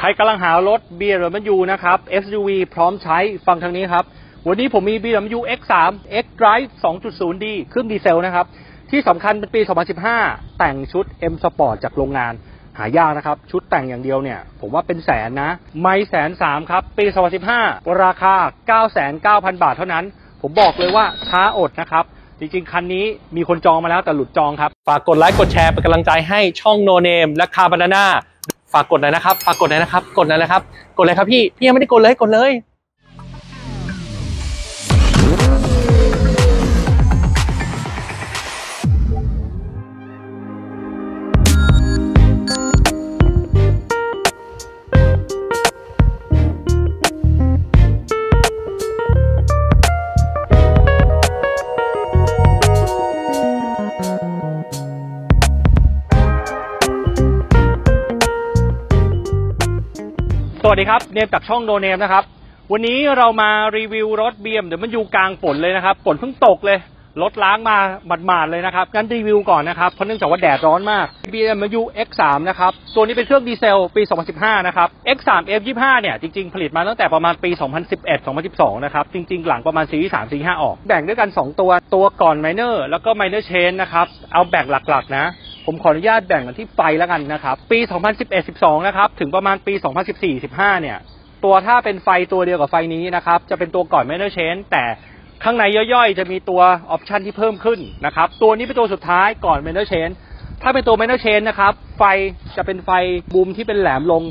ใครกำลังหารถ BMW นะครับ SUV พร้อมใช้ฟังทางนี้ครับ วันนี้ผมมี BMW X3 X Drive 2.0D เครื่องดีเซลนะครับ ที่สำคัญเป็นปี 2015 แต่งชุด M Sport จากโรงงานหายากนะครับ ชุดแต่งอย่างเดียวเนี่ย ผมว่าเป็นแสนนะ ไม่แสนสามครับ ปี 2015 ราคา 99,000บาทเท่านั้น ผมบอกเลยว่าช้าอดนะครับ จริงๆ คันนี้มีคนจองมาแล้วแต่หลุดจองครับ ฝากกดไลค์กดแชร์เป็นกำลังใจให้ช่องโนเนมและคาบานาน่า ฝากกดหน่อยนะครับ ฝากกดหน่อยนะครับ กดหน่อยนะครับ กดเลยครับพี่ พี่ยังไม่ได้กดเลย กดเลย วัสดีครับ เนมจากช่องโนเนมนะครับ วันนี้เรามารีวิวรถ BM เดี๋ยวมันอยู่กลางฝนเลยนะครับ ฝนเพิ่งตกเลย รถล้างมาหมาดๆเลยนะครับ งั้นรีวิวก่อนนะครับ เพราะเนื่องจากว่าแดดร้อนมาก BMW X3 นะครับ ตัวนี้เป็นเครื่องดีเซลปี 2015 นะครับ X3 F25 เนี่ย จริงๆ ผลิตมาตั้งแต่ประมาณปี 2011-2012 นะครับ จริงๆ หลังประมาณซีรีส์3 4 5 ออก แบ่งด้วยกัน 2 ตัว ตัวก่อน Minor แล้วก็ Minor Chain นะครับ เอาแบ่งหลักๆ นะ ผมขออนุญาตแบ่งกันที่ไฟแล้วกันนะครับ ปี 2011-12 นะครับ ถึงประมาณปี 2014-15 เนี่ย ตัวถ้าเป็นไฟตัวเดียวกับไฟนี้นะครับ จะเป็นตัวก่อน Minor Chain แต่ข้างในย่อยๆ จะมีตัวออปชันที่เพิ่มขึ้นนะครับ ตัวนี้เป็นตัวสุดท้ายก่อน Minor Chain ถ้าเป็นตัว Minor Chain นะครับ ไฟจะเป็นไฟบูมที่เป็นแหลมลง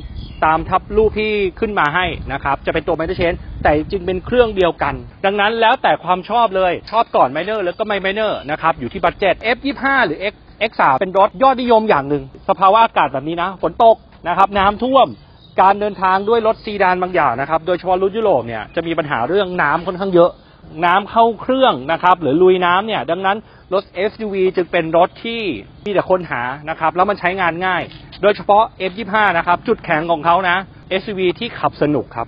ตามทับรูปที่ขึ้นมาให้นะครับ จะเป็นตัว Minor Chain แต่จริงเป็นเครื่องเดียวกัน ดังนั้นแล้วแต่ความชอบเลยชอบก่อน Minor แล้วก็ไม่ Minor นะครับอยู่ที่บัตเจ็ต F25 หรือ X X3 เป็นรถยอดนิยมอย่างหนึ่ง สภาวะอากาศแบบนี้นะ ฝนตกนะครับน้ำท่วมการเดินทางด้วยรถซีดานบางอย่างนะครับ โดยเฉพาะรุ่นยุโรปเนี่ยจะมีปัญหาเรื่องน้ำค่อนข้างเยอะ น้ำเข้าเครื่องนะครับ หรือลุยน้ำเนี่ย ดังนั้นรถ SUV จึงเป็นรถที่มีแต่คนหานะครับ แล้วมันใช้งานง่าย โดยเฉพาะ F25 นะครับ จุดแข็งของเขานะ SUV ที่ขับสนุกครับ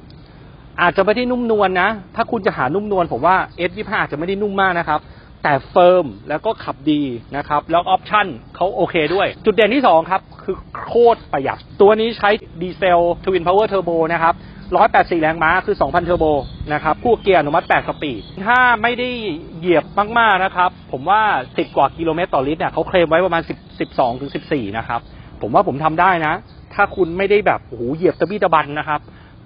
อาจจะไม่ได้นุ่มนวลนะถ้าคุณจะหานุ่มนวลผมว่า F25 อาจจะไม่ได้นุ่มมากนะครับ แต่ firm แล้วก็ขับดีนะครับแล้ว option เขาโอเคด้วย จุดเด่นที่ 2 ครับ คือโคตรประหยัด ตัวนี้ใช้ดีเซล Twin Power Turbo นะครับ184 แรงม้าคือ 2,000 เทอร์โบนะครับคู่เกียร์อัตโนมัติ 8 speed ถ้าไม่ได้เหยียบมาก ๆ นะครับ ผมว่า 10 กว่ากิโลเมตรต่อลิตรเนี่ยเขาเคลมไว้ประมาณ 10 12 ถึง 14 นะครับ ผมว่าผมทำได้นะ ถ้าคุณไม่ได้แบบโอ้โหเหยียบตะบี้ตะบันนะครับ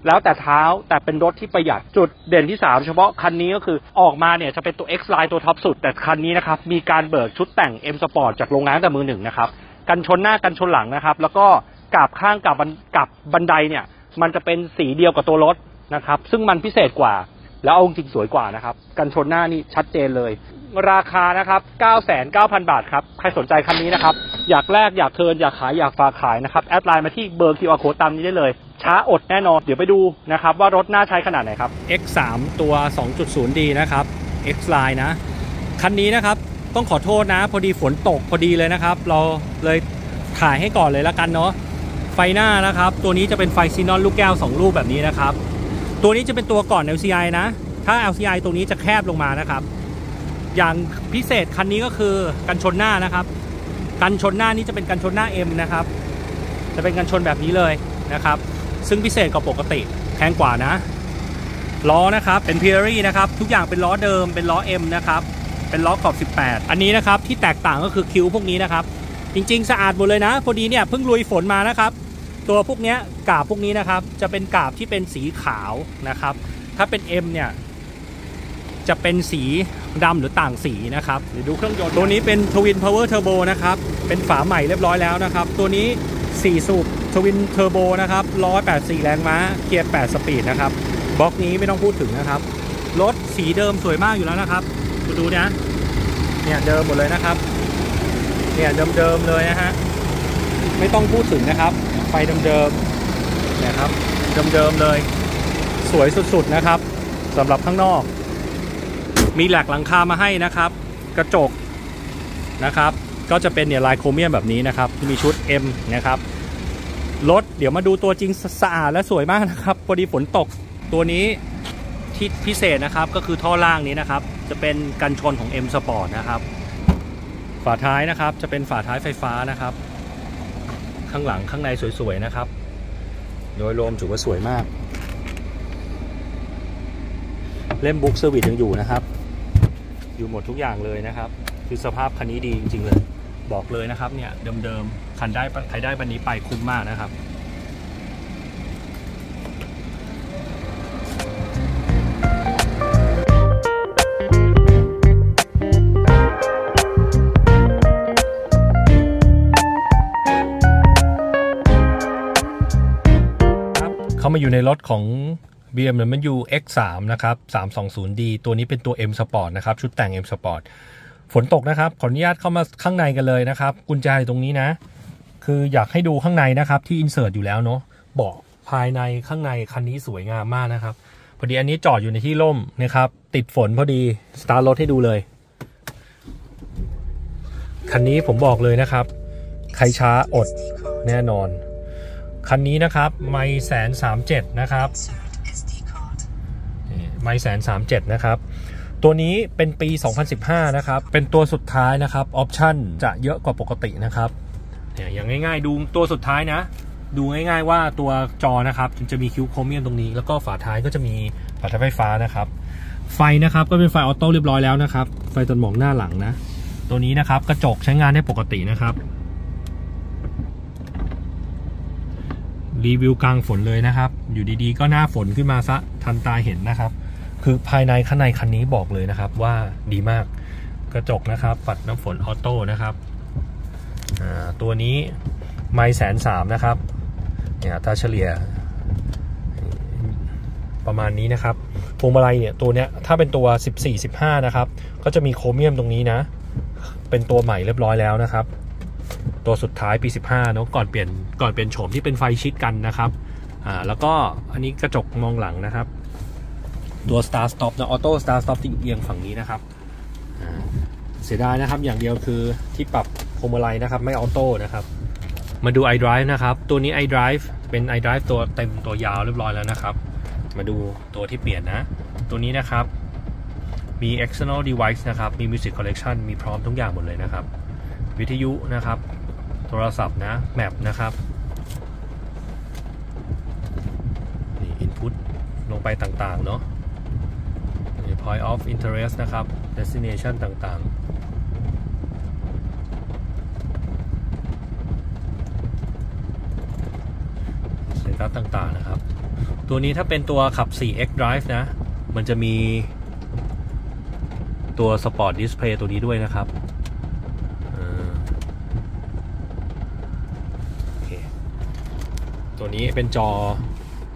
แล้วแต่เท้าแต่เป็นรถที่ประหยัดจุดเด่นที่ 3 เฉพาะคันนี้ก็คือออกมาเนี่ยจะเป็นตัว X Line ตัวท็อปสุด แต่คันนี้นะครับมีการเบิกชุดแต่ง M Sport จากโรงงานแต่มือหนึ่งนะครับกันชนหน้ากันชนหลังนะครับ แล้วก็กาบข้างกับบันกับบันไดเนี่ยมันจะเป็นสีเดียวกับตัวรถนะครับ ซึ่งมันพิเศษกว่า แล้วเอาจริงสวยกว่านะครับ กันชนหน้านี่ชัดเจนเลย ราคานะครับ 99,000 บาทครับ ใครสนใจคันนี้นะครับ อยากแลกอยากเทินอยากขายอยากฝากขายนะครับ แอดไลน์มาที่เบอร์ QR code ตามนี้ได้เลย ช้าอดแน่นอน เดี๋ยวไปดูนะครับว่ารถน่าใช้ขนาดไหนครับ X3 ตัว 2.0D นะครับ X Line นะ คันนี้นะครับต้องขอโทษนะ พอดีฝนตกพอดีเลยนะครับ เราเลยถ่ายให้ก่อนเลยละกันเนาะไฟหน้านะครับ ตัวนี้จะเป็นไฟซีนอนลูกแก้ว 2 ลูกแบบนี้นะครับ ตัวนี้จะเป็นตัวก่อน LCI นะ ถ้า LCI ตรงนี้จะแคบลงมานะครับ อย่างพิเศษคันนี้ก็คือกันชนหน้านะครับ กันชนหน้านี้จะเป็นกันชนหน้า M นะครับ จะเป็นกันชนแบบนี้เลยนะครับ ซึ่งพิเศษกว่าปกติแพงกว่านะ ล้อนะครับเป็น p i e r y นะครับ ทุกอย่างเป็นล้อเดิมเป็นล้อ M นะครับ เป็นล้อขอบ 18 อันนี้นะครับที่แตกต่างก็คือคิ้วพวกนี้นะครับ จริง ๆ สะอาดหมดเลยนะ พอดีเนี่ยเพิ่งลุยฝนมานะครับ ตัวพวกเนี้ยกาบพวกนี้นะครับ จะเป็นกาบที่เป็นสีขาวนะครับ ถ้าเป็น M เนี่ยจะเป็นสีดำหรือต่างสีนะครับเดี๋ยวดูเครื่องยนต์ตัวนี้เป็น Twin Power Turbo นะครับ เป็นฝาใหม่เรียบร้อยแล้วนะครับ ตัวนี้ 4 สูบ Twin Turbo นะครับ 184 แรงม้า เกียร์ 8 speed นะครับ บล็อกนี้ไม่ต้องพูดถึงนะครับ รถสีเดิมสวยมากอยู่แล้วนะครับดูดูนะ เนี่ยเดิมหมดเลยนะครับ เนี่ยเดิมๆเลยนะฮะ ไม่ต้องพูดถึงนะครับ ไฟเดิมๆเนี่ยครับ เดิมๆเลย สวยสุดๆนะครับสำหรับข้างนอก มีแหลกหลังคามาให้นะครับ กระจกนะครับ ก็จะเป็นเนี่ยลายโครเมียมแบบนี้นะครับที่มีชุด M นะครับ รถเดี๋ยวมาดูตัวจริงสะอาดและสวยมากนะครับพอดีฝนตกตัวนี้ที่พิเศษนะครับก็คือท่อล่างนี้นะครับ จะเป็นกันชนของ M Sport นะครับ ฝาท้ายนะครับจะเป็นฝาท้ายไฟฟ้านะครับ ข้างหลังข้างในสวยๆนะครับ โดยรวมถือว่าสวยมาก เล่ม book service ยังอยู่นะครับ อยู่หมดทุกอย่างเลยนะครับ คือสภาพคันนี้ดีจริงๆเลย บอกเลยนะครับเนี่ยเดิมๆคันได้ใครได้คันนี้ไปคุ้มมากนะครับเข้ามาอยู่ในรถของ BMW X3 นะครับ 320D ตัวนี้เป็นตัว M Sport นะครับ ชุดแต่ง M Sport ฝนตกนะครับ ขออนุญาตเข้ามาข้างในกันเลยนะครับ กุญแจอยู่ตรงนี้นะ คืออยากให้ดูข้างในนะครับ ที่อินเสิร์ตอยู่แล้วเนาะเบาะภายในข้างในคันนี้สวยงามมากนะครับ พอดีอันนี้จอดอยู่ในที่ร่มนะครับ ติดฝนพอดีสตาร์ทรถให้ดูเลย คันนี้ผมบอกเลยนะครับ ใครช้าอดแน่นอน คันนี้นะครับ ไม่แสนสามเจ็ดนะครับ ไม่แสนสามเจ็ดนะครับ ตัวนี้เป็นปี 2015 นะครับ เป็นตัวสุดท้ายนะครับ option จะเยอะกว่าปกตินะครับเนี่ยอย่างง่ายๆ ดูตัวสุดท้ายนะ ดูง่ายๆว่าตัวจอนะครับจะมีคิ้วโครเมียมตรงนี้ แล้วก็ฝาท้ายก็จะมีฝาท้ายไฟฟ้านะครับ ไฟนะครับก็เป็นไฟ auto เรียบร้อยแล้วนะครับ ไฟตัดหมอกหน้าหลังนะ ตัวนี้นะครับกระจกใช้งานได้ปกตินะครับรีวิวกลางฝนเลยนะครับ อยู่ดีๆ ก็หน้าฝนขึ้นมาซะทันตาเห็นนะครับ คือภายในข้างในคันนี้บอกเลยนะครับว่าดีมากกระจกนะครับ ปัดน้ำฝนออโต้นะครับตัวนี้ไม่แสนสามนะครับเนี่ยถ้าเฉลี่ย ประมาณนี้นะครับพวงมาลัยเนี่ยตัวเนี้ยถ้าเป็นตัว 14-15 นะครับ ก็จะมีโครเมียมตรงนี้นะ เป็นตัวใหม่เรียบร้อยแล้วนะครับ ตัวสุดท้ายปี 15เนาะก่อนเปลี่ยนก่อนเปลี่ยนโฉมที่เป็นไฟชิดกันนะครับอ่าแล้วก็อันนี้กระจกมองหลังนะครับ ตัว Star Stop นะ Auto Star Stop ที่เอียงฝั่งนี้นะครับเสียดายนะครับอย่างเดียวคือที่ปรับพวงมาลัยนะครับไม่ออโต้นะครับมาดู iDrive นะครับตัวนี้ iDrive เป็น iDrive ตัวเต็มตัวยาวเรียบร้อยแล้วนะครับ มาดูตัวที่เปลี่ยนนะ ตัวนี้นะครับมี external device นะครับ มี music collection มีพร้อมทุกอย่างหมดเลยนะครับ วิทยุนะครับ โทรศัพท์นะ แมปนะครับ นี่ input ลงไปต่างๆ เนาะ point of interest นะครับ destination ต่างๆสัญลักษณ์ต่างๆนะครับ ตัวนี้ถ้าเป็นตัวขับ 4x drive นะ มันจะมีตัว sport display ตัวนี้ด้วยนะครับตัวนี้เป็นจอ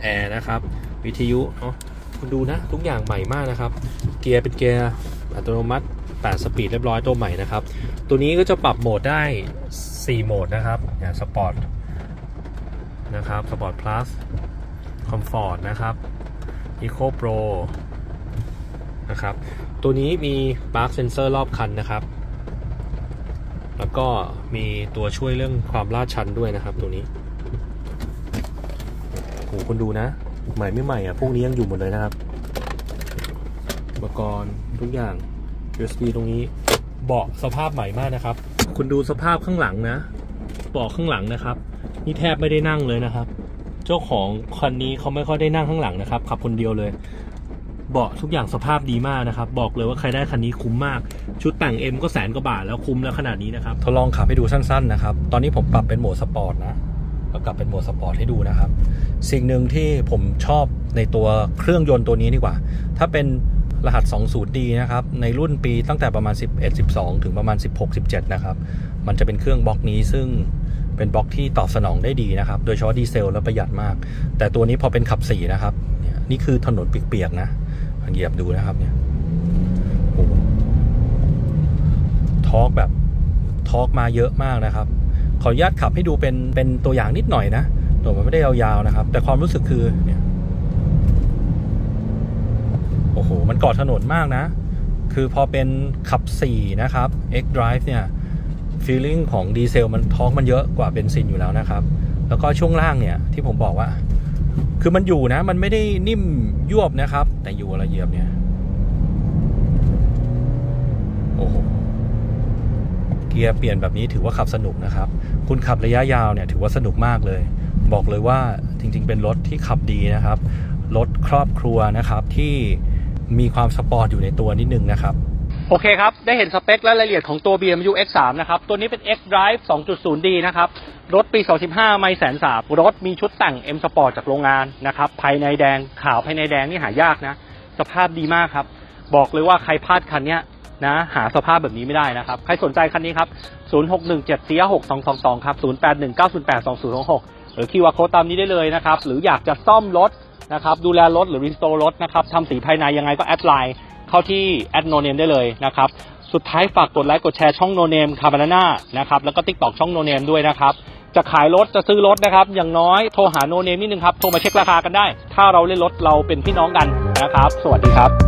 แอร์นะครับ วิทยุเนาะคุณดูนะ ทุกอย่างใหม่มากนะครับ เกียร์เป็นเกียร์อัตโนมัติ 8 สปีดเรียบร้อยตัวใหม่นะครับ ตัวนี้ก็จะปรับโหมดได้ 4 โหมดนะครับอย่างสปอร์ตนะครับ sport plus comfort นะครับ eco pro นะครับ ตัวนี้มี park sensor รอบคันนะครับ แล้วก็มีตัวช่วยเรื่องความลาดชันด้วยนะครับตัวนี้โหคุณดูนะ ใหม่ไม่ใหม่อะ พวกนี้ยังอยู่หมดเลยนะครับ อุปกรณ์ทุกอย่าง USB ตรงนี้เบาะสภาพใหม่มากนะครับ คุณดูสภาพข้างหลังนะเบาะข้างหลังนะครับ นี่แทบไม่ได้นั่งเลยนะครับ เจ้าของคันนี้เขาไม่ค่อยได้นั่งข้างหลังนะครับขับคนเดียวเลยเบาะทุกอย่างสภาพดีมากนะครับ บอกเลยว่าใครได้คันนี้คุ้มมาก ชุดแต่ง M ก็แสนกว่าบาทแล้วคุ้มแล้วขนาดนี้นะครับทดลองขับให้ดูสั้นๆนะครับ ตอนนี้ผมปรับเป็นโหมดสปอร์ตนะแล้วกลับเป็นโหมดสปอร์ตให้ดูนะครับ สิ่งหนึ่งที่ผมชอบในตัวเครื่องยนต์ตัวนี้ดีกว่า ถ้าเป็น รหัส 20D นะครับ ในรุ่นปีตั้งแต่ประมาณ 11 12 ถึงประมาณ 16 17 นะครับ มันจะเป็นเครื่องบล็อกนี้ซึ่งเป็นบล็อกที่ตอบสนองได้ดีนะครับ โดยเฉพาะดีเซลแล้วประหยัดมาก แต่ตัวนี้พอเป็นขับสีนะครับ นี่คือถนนเปียกๆนะเหยียบดูนะครับเนี่ยโอ้ทอกแบบทอกมาเยอะมากนะครับ ขออนุญาตขับให้ดูเป็นเป็นตัวอย่างนิดหน่อยนะตัวมันไม่ได้ยาวๆนะครับ แต่ความรู้สึกคือเนี่ย โอ้โห มันเกาะถนนมากนะ คือพอเป็นขับ 4 นะครับ X Drive เนี่ยฟีลลิ่งของดีเซลมันท้องมันเยอะกว่าเบนซินอยู่แล้วนะครับ แล้วก็ช่วงล่างเนี่ยที่ผมบอกว่า คือมันอยู่นะ มันไม่ได้นิ่มยวบนะครับ แต่อยู่อะเหยียบเนี่ยโอ้โหเกียร์เปลี่ยนแบบนี้ถือว่าขับสนุกนะครับ คุณขับระยะยาวเนี่ยถือว่าสนุกมากเลย บอกเลยว่าจริงๆ เป็นรถที่ขับดีนะครับ รถครอบครัวนะครับที่ มีความสปอร์ตอยู่ในตัวนิดนึงนะครับ โอเคครับ ได้เห็นสเปคและรายละเอียดของตัว BMW X3 นะครับ ตัวนี้เป็น X Drive 2.0D นะครับ รถปี 2015 ไม่แสนสาบรถมีชุดแต่ง M Sport จากโรงงานนะครับ ภายในแดงขาวภายในแดงนี่หายากนะ สภาพดีมากครับ บอกเลยว่าใครพลาดคันนี้นะหาสภาพแบบนี้ไม่ได้นะครับ ใครสนใจคันนี้ครับ 0617462222 ครับ 0819082066 หรือ QR code ตามนี้ได้เลยนะครับ หรืออยากจะซ่อมรถ นะครับดูแลรถหรือ restore รถนะครับทำสีภายในยังไงก็แอดไลน์เข้าที่แอดโนเนมได้เลยนะครับสุดท้ายฝากกดไลค์กดแชร์ช่องโนเนมคาร์บานาน่านะครับแล้วก็ติ๊กตอกช่องโนเนมด้วยนะครับจะขายรถจะซื้อรถนะครับ อย่างน้อยโทรหาโนเนมนิดนึงครับ โทรมาเช็คราคากันได้ ถ้าเราเล่นรถเราเป็นพี่น้องกันนะครับ สวัสดีครับ